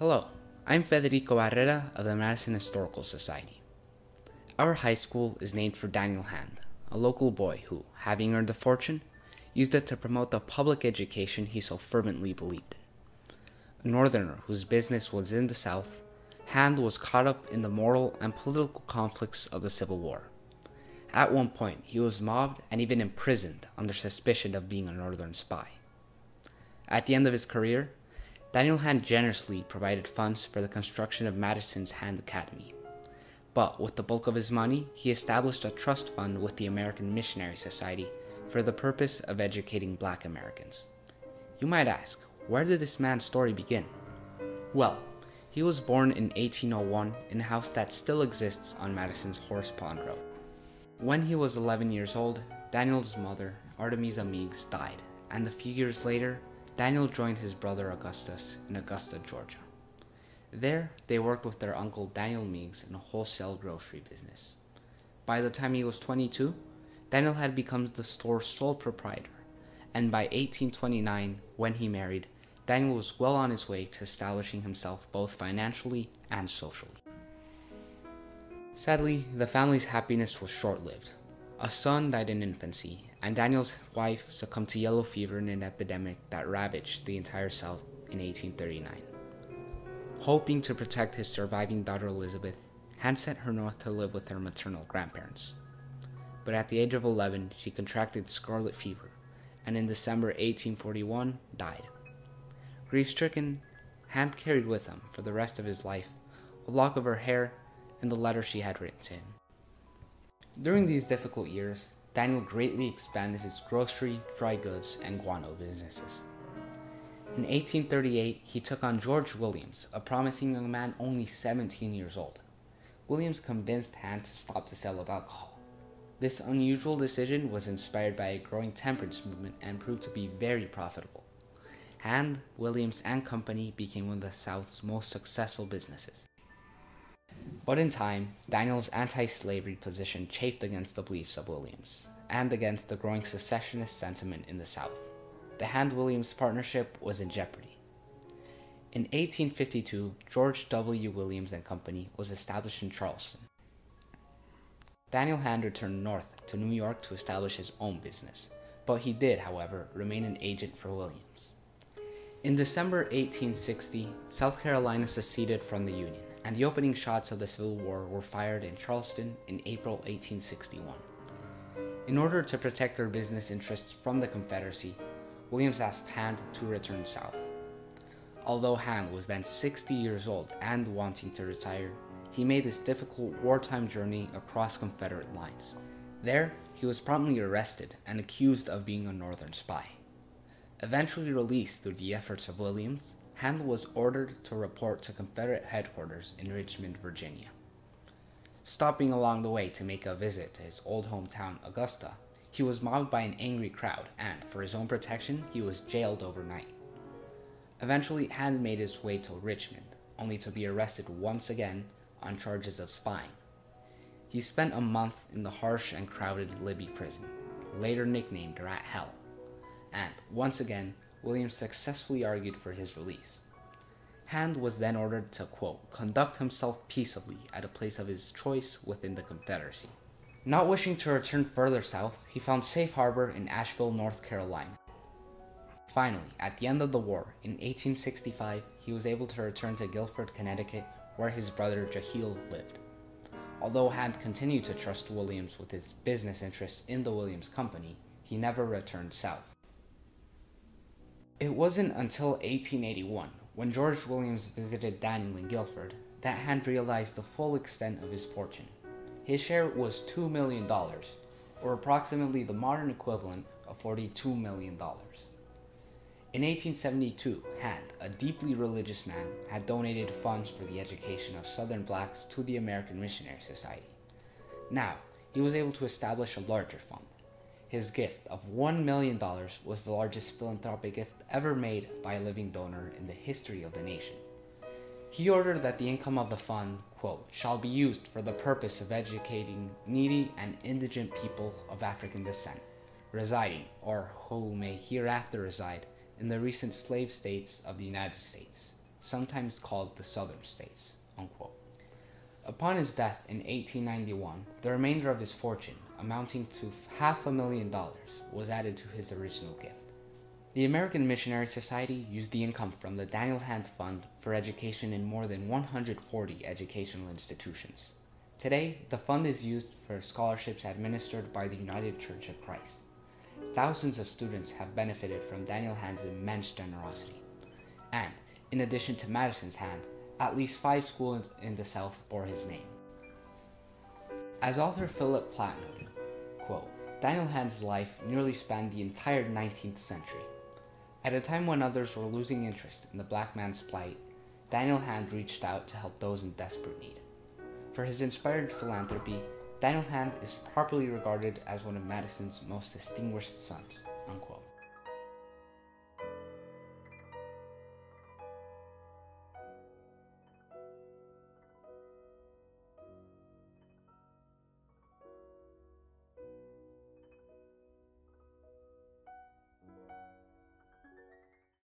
Hello, I'm Federico Barrera of the Madison Historical Society. Our high school is named for Daniel Hand, a local boy who, having earned a fortune, used it to promote the public education he so fervently believed in. A northerner whose business was in the South, Hand was caught up in the moral and political conflicts of the Civil War. At one point, he was mobbed and even imprisoned under suspicion of being a Northern spy. At the end of his career, Daniel Hand generously provided funds for the construction of Madison's Hand Academy. But with the bulk of his money, he established a trust fund with the American Missionary Society for the purpose of educating black Americans. You might ask, where did this man's story begin? Well, he was born in 1801 in a house that still exists on Madison's Horse Pond Road. When he was 11 years old, Daniel's mother, Artemisa Meigs, died, and a few years later, Daniel joined his brother Augustus in Augusta, Georgia. There, they worked with their uncle Daniel Meigs in a wholesale grocery business. By the time he was 22, Daniel had become the store's sole proprietor, and by 1829, when he married, Daniel was well on his way to establishing himself both financially and socially. Sadly, the family's happiness was short lived. A son died in infancy, and Daniel's wife succumbed to yellow fever in an epidemic that ravaged the entire South in 1839. Hoping to protect his surviving daughter Elizabeth, Hand sent her north to live with her maternal grandparents. But at the age of 11, she contracted scarlet fever, and in December 1841 died. Grief stricken, Hand carried with him for the rest of his life a lock of her hair and the letter she had written to him. During these difficult years, Daniel greatly expanded his grocery, dry goods, and guano businesses. In 1838, he took on George Williams, a promising young man only 17 years old. Williams convinced Hand to stop the sale of alcohol. This unusual decision was inspired by a growing temperance movement and proved to be very profitable. Hand, Williams, and Company became one of the South's most successful businesses. But in time, Daniel's anti slavery position chafed against the beliefs of Williams and against the growing secessionist sentiment in the South. The Hand Williams partnership was in jeopardy. In 1852, George W. Williams and Company was established in Charleston. Daniel Hand returned north to New York to establish his own business, but he did, however, remain an agent for Williams. In December 1860, South Carolina seceded from the Union and the opening shots of the Civil War were fired in Charleston in April 1861. In order to protect their business interests from the Confederacy, Williams asked Hand to return south. Although Hand was then 60 years old and wanting to retire, he made this difficult wartime journey across Confederate lines. There, he was promptly arrested and accused of being a Northern spy. Eventually released through the efforts of Williams, Hand was ordered to report to Confederate headquarters in Richmond, Virginia. Stopping along the way to make a visit to his old hometown, Augusta, he was mobbed by an angry crowd and, for his own protection, he was jailed overnight. Eventually, Hand made his way to Richmond, only to be arrested once again on charges of spying. He spent a month in the harsh and crowded Libby prison, later nicknamed Rat Hell, and, once again, Williams successfully argued for his release. Hand was then ordered to, quote, conduct himself peaceably at a place of his choice within the Confederacy. Not wishing to return further south, he found safe harbor in Asheville, North Carolina. Finally, at the end of the war, in 1865, he was able to return to Guilford, Connecticut, where his brother Jehiel lived. Although Hand continued to trust Williams with his business interests in the Williams Company, he never returned south. It wasn't until 1881, when George Williams visited Daniel in Guilford, that Hand realized the full extent of his fortune. His share was $2 million, or approximately the modern equivalent of $42 million. In 1872, Hand, a deeply religious man, had donated funds for the education of Southern blacks to the American Missionary Society. Now, he was able to establish a larger fund, his gift of $1 million was the largest philanthropic gift ever made by a living donor in the history of the nation. He ordered that the income of the fund, quote, shall be used for the purpose of educating needy and indigent people of African descent, residing, or who may hereafter reside, in the recent slave states of the United States, sometimes called the Southern States. Unquote. Upon his death in 1891, the remainder of his fortune, amounting to half a million dollars, was added to his original gift. The American Missionary Society used the income from the Daniel Hand Fund for education in more than 140 educational institutions. Today, the fund is used for scholarships administered by the United Church of Christ. Thousands of students have benefited from Daniel Hand's immense generosity. And, in addition to Madison's hand, at least five schools in the South bore his name. As author Philip Platt noted, Daniel Hand's life nearly spanned the entire 19th century. At a time when others were losing interest in the black man's plight, Daniel Hand reached out to help those in desperate need. For his inspired philanthropy, Daniel Hand is properly regarded as one of Madison's most distinguished sons. Unquote.